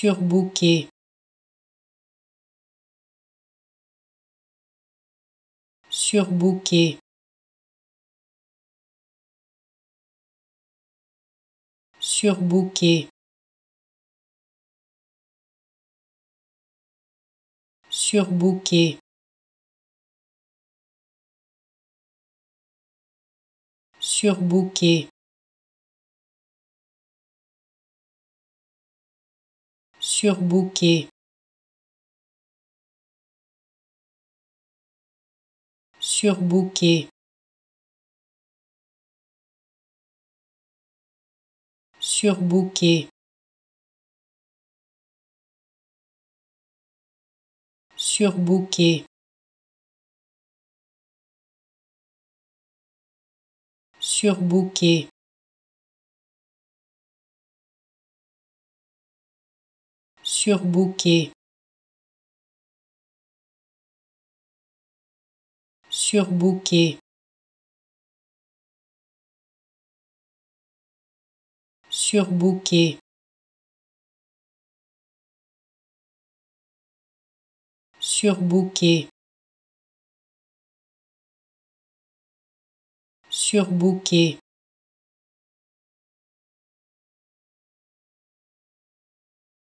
Sur bouquet. Sur bouquet. Sur bouquet. Sur bouquet. Sur bouquet. Sur bouquet. Sur bouquet. Sur bouquet. Sur bouquet. Sur bouquet. Sur bouquet. Sur bouquet. Sur bouquet. Sur bouquet. Sur bouquet.